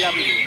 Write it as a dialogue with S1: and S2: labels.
S1: Siap ini.